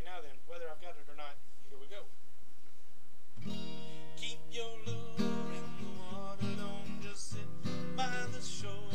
Okay, now then, whether I've got it or not, here we go. Keep your lure in the water, don't just sit by the shore.